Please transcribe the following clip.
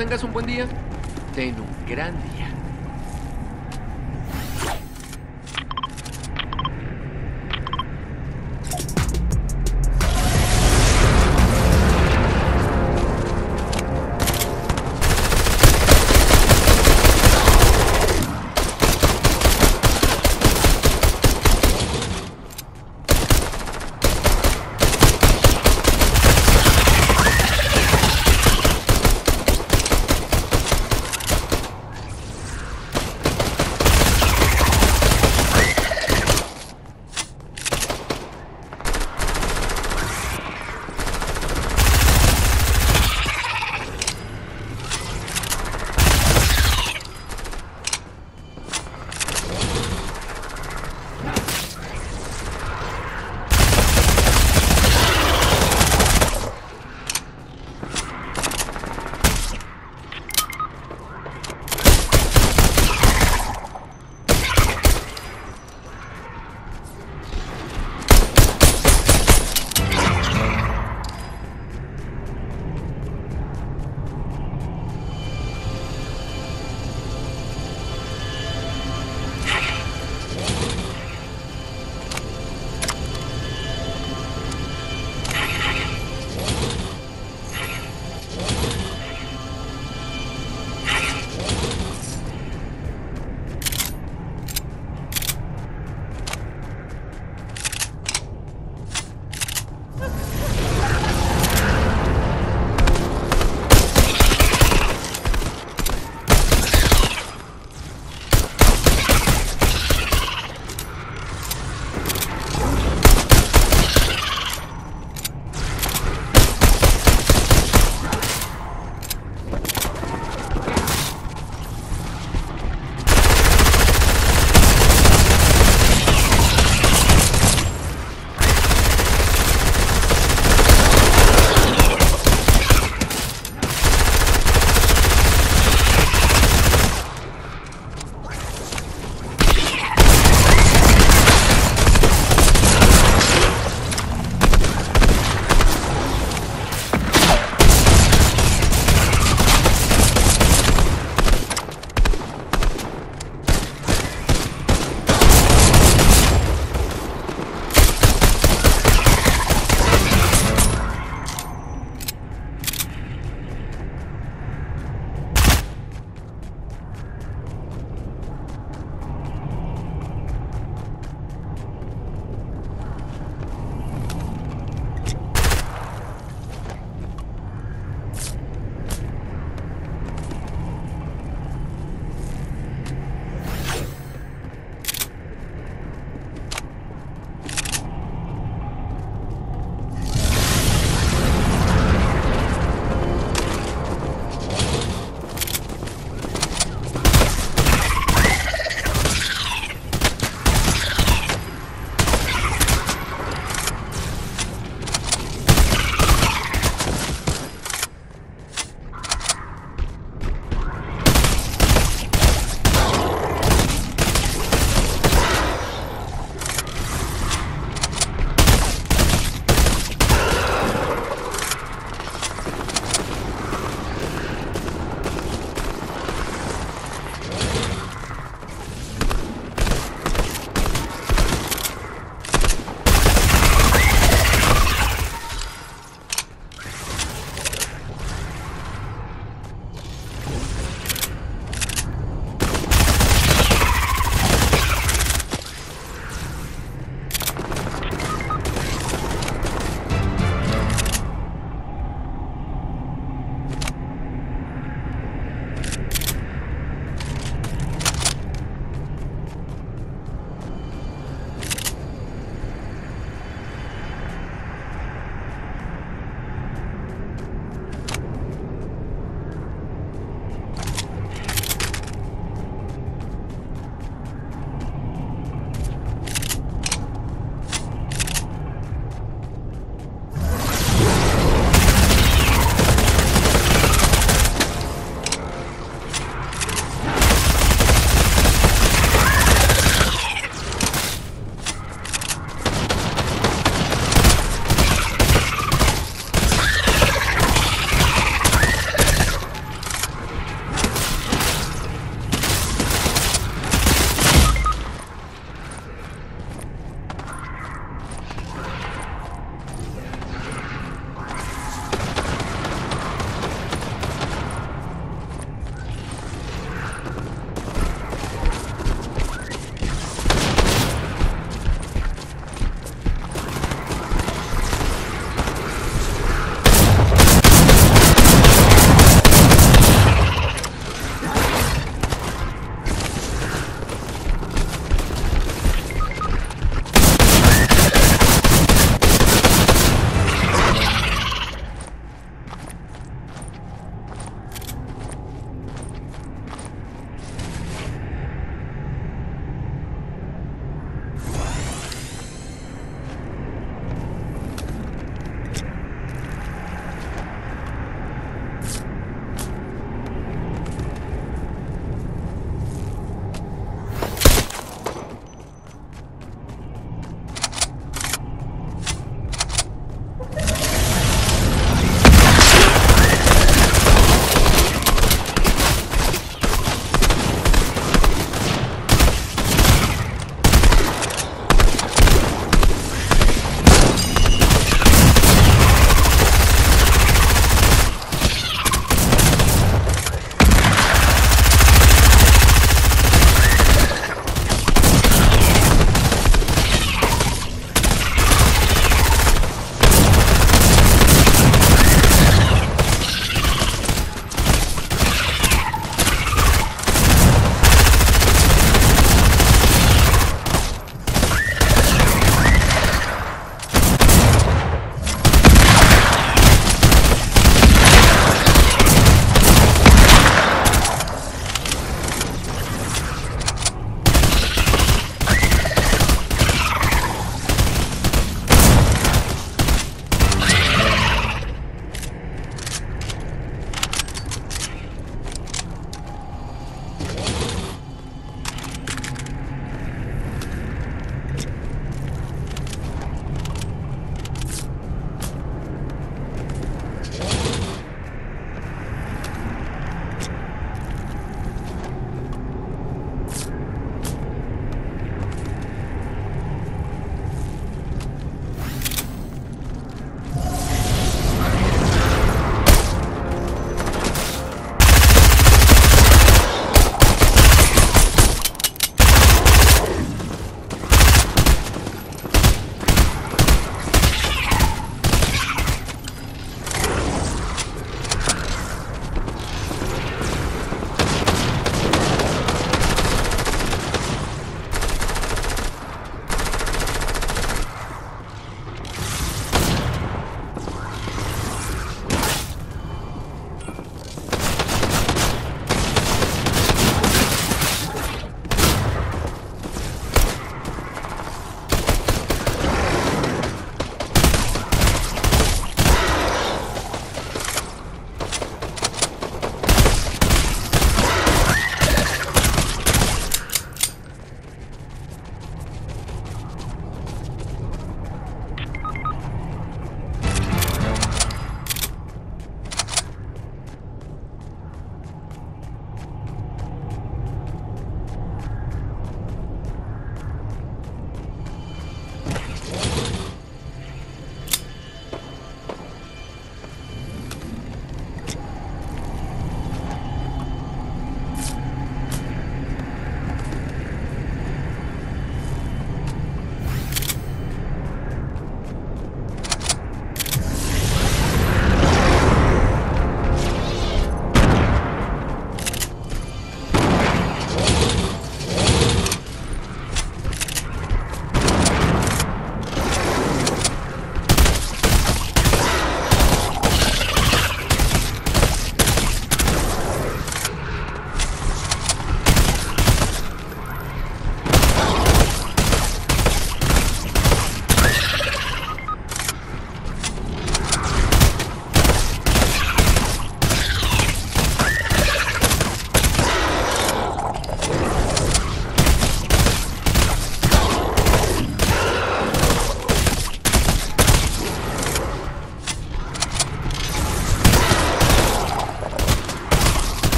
tengas un buen día. Ten un gran día.